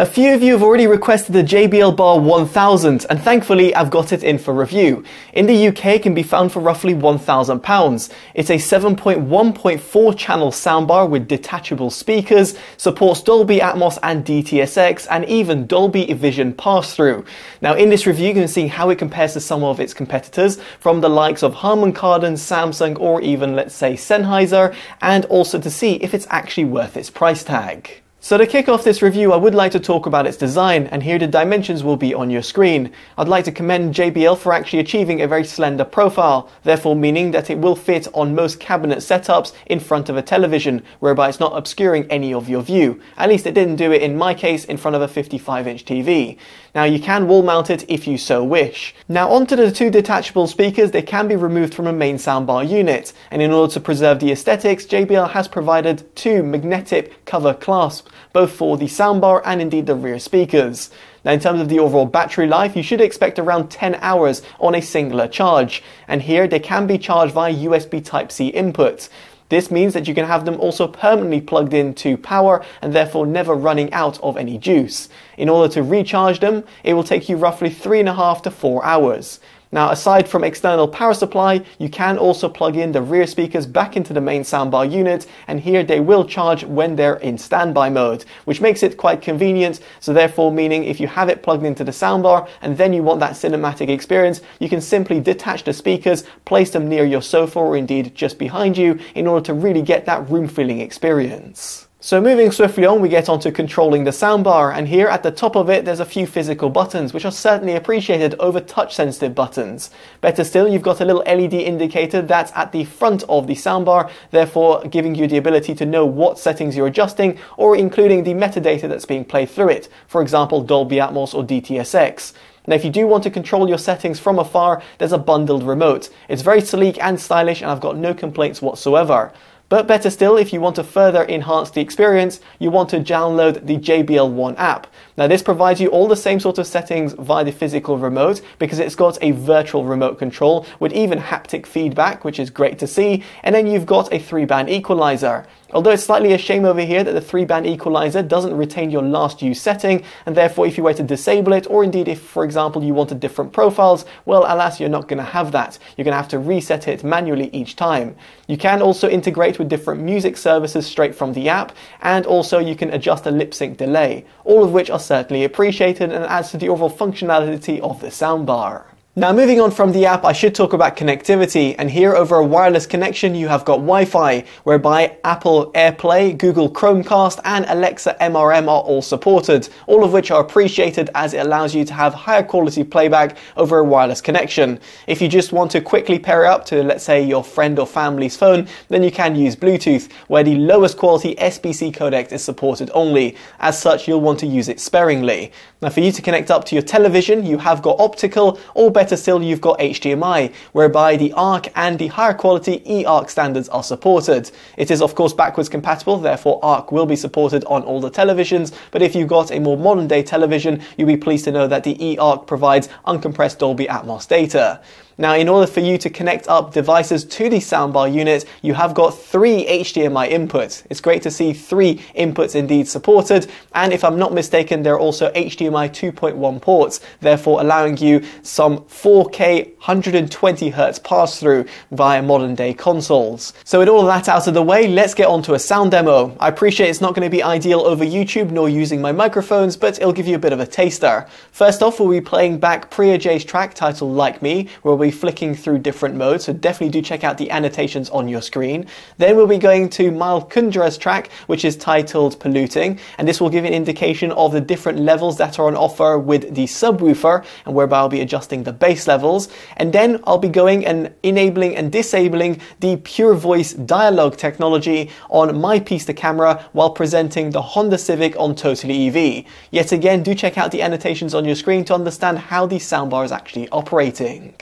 A few of you have already requested the JBL Bar 1000 and thankfully I've got it in for review. In the UK it can be found for roughly £1,000. It's a 7.1.4 channel soundbar with detachable speakers, supports Dolby Atmos and DTS:X and even Dolby Vision pass-through. Now in this review you can see how it compares to some of its competitors from the likes of Harman Kardon, Samsung or even let's say Sennheiser and also to see if it's actually worth its price tag. So to kick off this review, I would like to talk about its design, and here the dimensions will be on your screen. I'd like to commend JBL for actually achieving a very slender profile, therefore meaning that it will fit on most cabinet setups in front of a television, whereby it's not obscuring any of your view. At least it didn't do it in my case in front of a 55-inch TV. Now you can wall mount it if you so wish. Now onto the two detachable speakers, they can be removed from a main soundbar unit, and in order to preserve the aesthetics, JBL has provided two magnetic cover clasps both for the soundbar and indeed the rear speakers. Now in terms of the overall battery life, you should expect around 10 hours on a singular charge. And here they can be charged via USB Type-C input. This means that you can have them also permanently plugged into power and therefore never running out of any juice. In order to recharge them, it will take you roughly three and a half to four hours. Now, aside from external power supply, you can also plug in the rear speakers back into the main soundbar unit, and here they will charge when they're in standby mode, which makes it quite convenient. So therefore, meaning if you have it plugged into the soundbar and then you want that cinematic experience, you can simply detach the speakers, place them near your sofa or indeed just behind you in order to really get that room filling experience. So moving swiftly on, we get onto controlling the soundbar, and here at the top of it, there's a few physical buttons, which are certainly appreciated over touch-sensitive buttons. Better still, you've got a little LED indicator that's at the front of the soundbar, therefore giving you the ability to know what settings you're adjusting, or including the metadata that's being played through it, for example, Dolby Atmos or DTS:X. Now, if you do want to control your settings from afar, there's a bundled remote. It's very sleek and stylish, and I've got no complaints whatsoever. But better still, if you want to further enhance the experience, you want to download the JBL One app. Now this provides you all the same sort of settings via the physical remote because it's got a virtual remote control with even haptic feedback, which is great to see. And then you've got a three band equalizer. Although it's slightly a shame over here that the three band equalizer doesn't retain your last use setting, and therefore if you were to disable it, or indeed if, for example, you wanted different profiles, well, alas, you're not going to have that. You're going to have to reset it manually each time. You can also integrate with different music services straight from the app, and also you can adjust a lip sync delay, all of which are certainly appreciated and adds to the overall functionality of the soundbar. Now moving on from the app, I should talk about connectivity. And here over a wireless connection, you have got Wi-Fi, whereby Apple AirPlay, Google Chromecast, and Alexa MRM are all supported, all of which are appreciated as it allows you to have higher quality playback over a wireless connection. If you just want to quickly pair it up to, let's say, your friend or family's phone, then you can use Bluetooth, where the lowest quality SBC codec is supported only. As such, you'll want to use it sparingly. Now for you to connect up to your television, you have got optical or better still, you've got HDMI, whereby the ARC and the higher quality eARC standards are supported. It is of course backwards compatible, therefore ARC will be supported on the televisions, but if you've got a more modern day television, you'll be pleased to know that the eARC provides uncompressed Dolby Atmos data. Now, in order for you to connect up devices to the soundbar unit, you have got three HDMI inputs. It's great to see three inputs indeed supported. And if I'm not mistaken, there are also HDMI 2.1 ports, therefore allowing you some 4K 120 Hz pass through via modern day consoles. So with all of that out of the way, let's get on to a sound demo. I appreciate it's not going to be ideal over YouTube nor using my microphones, but it'll give you a bit of a taster. First off, we'll be playing back Priya J's track titled Like Me, where we flicking through different modes, so definitely do check out the annotations on your screen. Then we'll be going to Mile Kundra's track, which is titled Polluting, and this will give an indication of the different levels that are on offer with the subwoofer, and whereby I'll be adjusting the bass levels. And then I'll be going and enabling and disabling the Pure Voice dialogue technology on my piece to camera while presenting the Honda Civic on Totally EV. Yet again, do check out the annotations on your screen to understand how the soundbar is actually operating.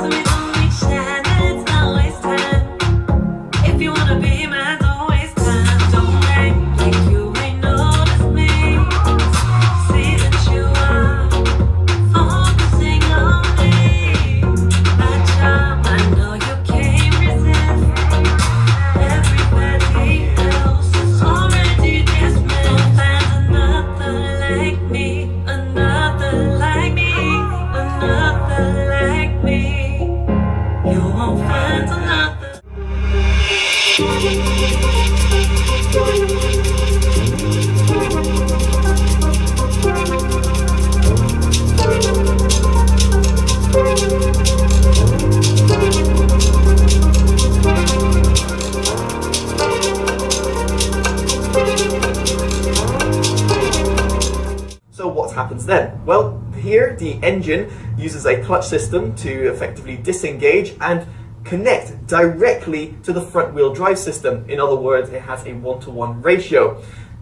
If happens then? Well, here the engine uses a clutch system to effectively disengage and connect directly to the front wheel drive system. In other words, it has a one-to-one -one ratio.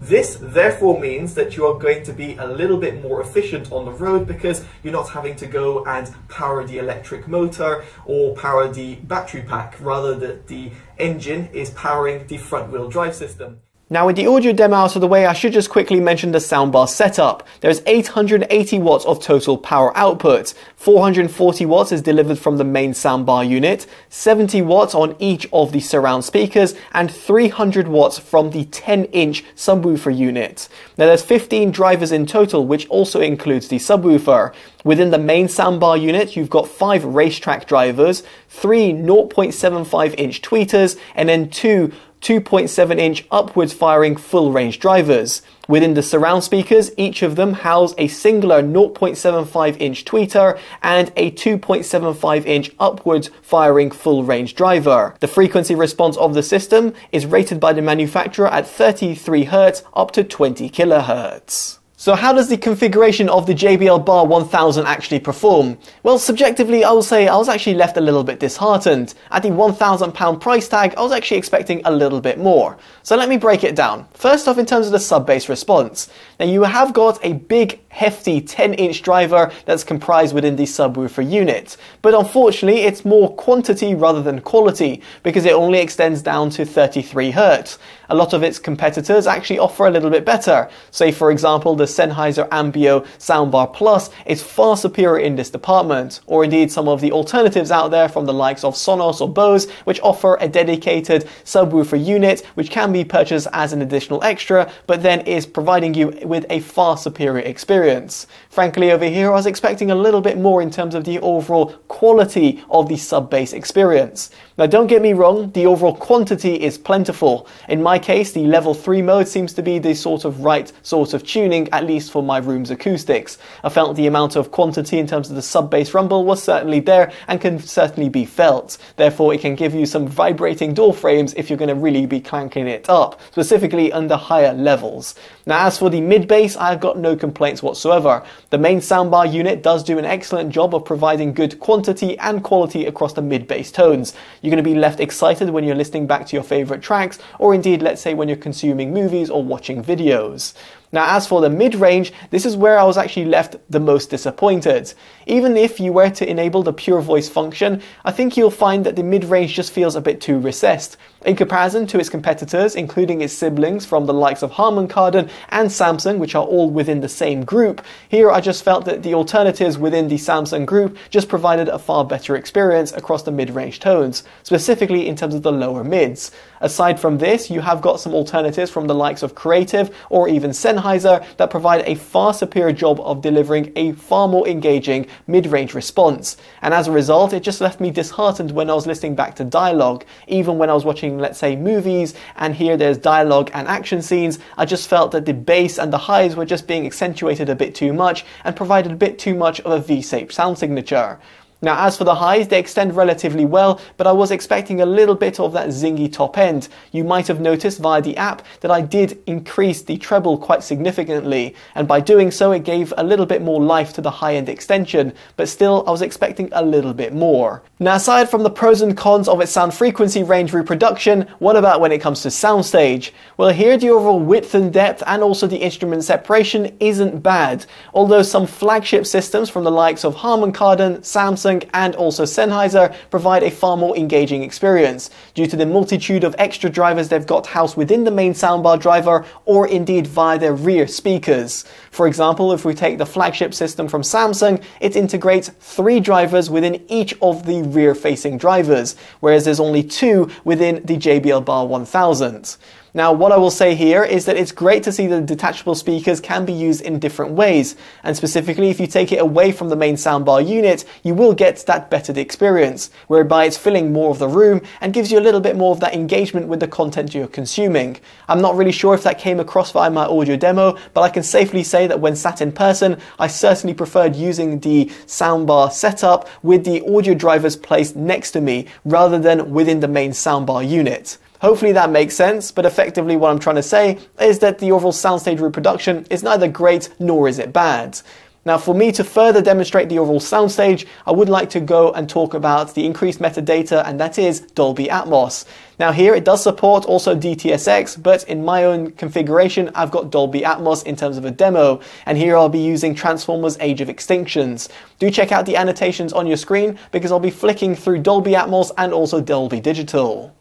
This therefore means that you are going to be a little bit more efficient on the road because you're not having to go and power the electric motor or power the battery pack, rather that the engine is powering the front wheel drive system. Now with the audio demo out of the way, I should just quickly mention the soundbar setup. There's 880 watts of total power output. 440 watts is delivered from the main soundbar unit, 70 watts on each of the surround speakers, and 300 watts from the 10-inch subwoofer unit. Now there's 15 drivers in total, which also includes the subwoofer. Within the main soundbar unit, you've got five racetrack drivers, three 0.75 inch tweeters, and then two 2.7 inch upwards firing full range drivers. Within the surround speakers, each of them house a singular 0.75 inch tweeter and a 2.75 inch upwards firing full range driver. The frequency response of the system is rated by the manufacturer at 33 Hz up to 20 kHz. So how does the configuration of the JBL Bar 1000 actually perform? Well, subjectively, I will say I was actually left a little bit disheartened. At the £1,000 price tag, I was actually expecting a little bit more. So let me break it down. First off, in terms of the sub-bass response. Now you have got a big, hefty 10-inch driver that's comprised within the subwoofer unit. But unfortunately, it's more quantity rather than quality because it only extends down to 33 Hz. A lot of its competitors actually offer a little bit better. Say for example, the Sennheiser Ambeo Soundbar Plus is far superior in this department, or indeed some of the alternatives out there from the likes of Sonos or Bose, which offer a dedicated subwoofer unit, which can be purchased as an additional extra, but then is providing you with a far superior experience. Frankly, over here, I was expecting a little bit more in terms of the overall quality of the sub-bass experience. Now don't get me wrong, the overall quantity is plentiful. In my case, the level 3 mode seems to be the sort of right sort of tuning, at least for my room's acoustics. I felt the amount of quantity in terms of the sub-bass rumble was certainly there and can certainly be felt. Therefore, it can give you some vibrating door frames if you're going to really be clanking it up, specifically under higher levels. Now as for the mid-bass, I've got no complaints whatsoever. The main soundbar unit does do an excellent job of providing good quantity and quality across the mid-bass tones. You're going to be left excited when you're listening back to your favorite tracks, or indeed, let's say when you're consuming movies or watching videos. Now, as for the mid-range, this is where I was actually left the most disappointed. Even if you were to enable the pure voice function, I think you'll find that the mid-range just feels a bit too recessed. In comparison to its competitors, including its siblings from the likes of Harman Kardon and Samsung, which are all within the same group, here I just felt that the alternatives within the Samsung group just provided a far better experience across the mid-range tones, specifically in terms of the lower mids. Aside from this, you have got some alternatives from the likes of Creative or even Sennheiser that provide a far superior job of delivering a far more engaging mid-range response. And as a result, it just left me disheartened when I was listening back to dialogue. Even when I was watching, let's say, movies and here there's dialogue and action scenes, I just felt that the bass and the highs were just being accentuated a bit too much and provided a bit too much of a V-shaped sound signature. Now as for the highs, they extend relatively well, but I was expecting a little bit of that zingy top end. You might have noticed via the app that I did increase the treble quite significantly, and by doing so it gave a little bit more life to the high end extension, but still I was expecting a little bit more. Now aside from the pros and cons of its sound frequency range reproduction, what about when it comes to soundstage? Well here the overall width and depth and also the instrument separation isn't bad, although some flagship systems from the likes of Harman Kardon, Samsung, Samsung and also Sennheiser provide a far more engaging experience due to the multitude of extra drivers they've got housed within the main soundbar driver or indeed via their rear speakers. For example, if we take the flagship system from Samsung, it integrates three drivers within each of the rear facing drivers, whereas there's only two within the JBL Bar 1000. Now, what I will say here is that it's great to see that detachable speakers can be used in different ways, and specifically if you take it away from the main soundbar unit, you will get that bettered experience, whereby it's filling more of the room and gives you a little bit more of that engagement with the content you're consuming. I'm not really sure if that came across via my audio demo, but I can safely say that when sat in person, I certainly preferred using the soundbar setup with the audio drivers placed next to me rather than within the main soundbar unit. Hopefully that makes sense, but effectively what I'm trying to say is that the overall soundstage reproduction is neither great nor is it bad. Now, for me to further demonstrate the overall soundstage, I would like to go and talk about the increased metadata, and that is Dolby Atmos. Now here it does support also DTS:X, but in my own configuration, I've got Dolby Atmos in terms of a demo, and here I'll be using Transformers Age of Extinctions. Do check out the annotations on your screen, because I'll be flicking through Dolby Atmos and also Dolby Digital.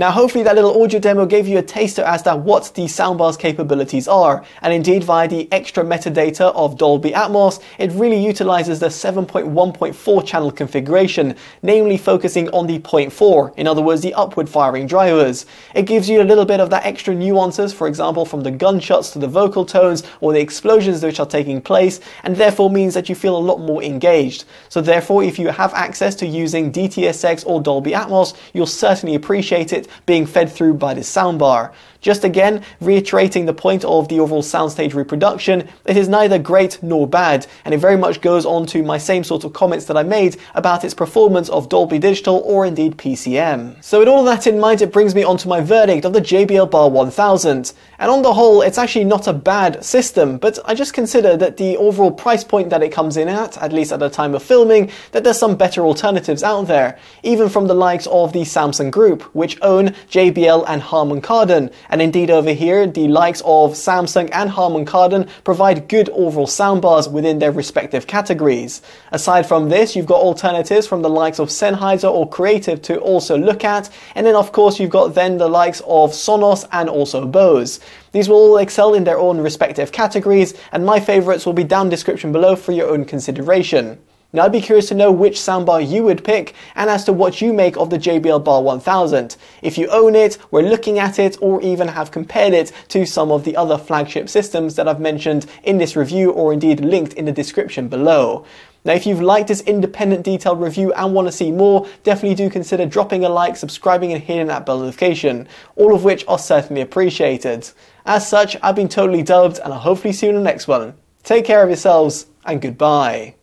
Now hopefully that little audio demo gave you a taster as to what the soundbar's capabilities are, and indeed via the extra metadata of Dolby Atmos, it really utilizes the 7.1.4 channel configuration, namely focusing on the 0.4, in other words the upward firing drivers. It gives you a little bit of that extra nuances, for example from the gunshots to the vocal tones or the explosions which are taking place, and therefore means that you feel a lot more engaged. So therefore if you have access to using DTS:X or Dolby Atmos, you'll certainly appreciate it being fed through by the soundbar. Just again, reiterating the point of the overall soundstage reproduction, it is neither great nor bad, and it very much goes on to my same sort of comments that I made about its performance of Dolby Digital or indeed PCM. So with all of that in mind, it brings me on to my verdict of the JBL Bar 1000. And on the whole, it's actually not a bad system, but I just consider that the overall price point that it comes in at, at least at the time of filming, that there's some better alternatives out there, even from the likes of the Samsung Group, which own JBL and Harman Kardon, and indeed over here, the likes of Samsung and Harman Kardon provide good overall soundbars within their respective categories. Aside from this, you've got alternatives from the likes of Sennheiser or Creative to also look at, and then of course you've got then the likes of Sonos and also Bose. These will all excel in their own respective categories, and my favorites will be down description below for your own consideration. Now I'd be curious to know which soundbar you would pick and as to what you make of the JBL Bar 1000. If you own it, were looking at it, or even have compared it to some of the other flagship systems that I've mentioned in this review or indeed linked in the description below. Now, if you've liked this independent detailed review and want to see more, definitely do consider dropping a like, subscribing and hitting that bell notification, all of which are certainly appreciated. As such, I've been totally dubbed and I'll hopefully see you in the next one. Take care of yourselves and goodbye.